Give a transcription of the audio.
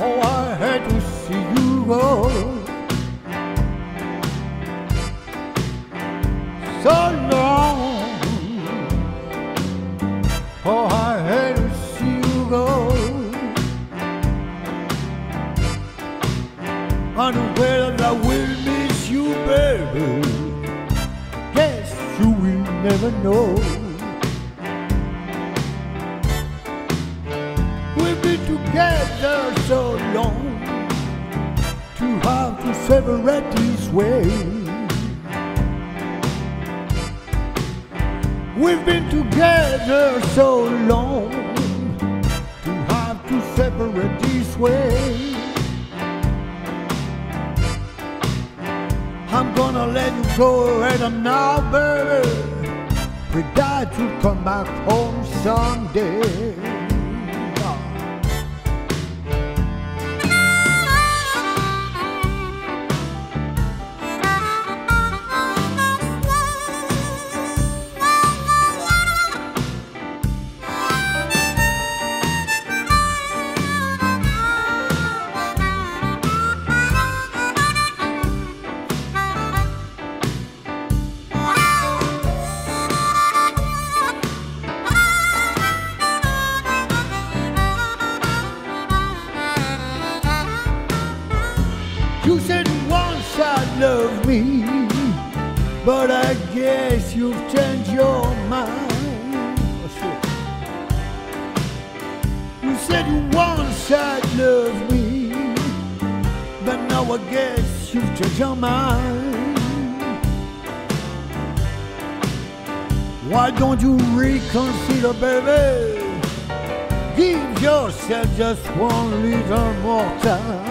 Oh, I hate to see you go. So long. Oh, I hate to see you go. And well, I will miss you, baby. Guess you will never know. Together so long to have to separate this way. We've been together so long to have to separate this way. I'm gonna let you go right now, baby. We die to come back home someday. Love me, but I guess you've changed your mind. Oh. You said once I'd love me, but now I guess you've changed your mind. Why don't you reconsider, baby? Give yourself just one little more time.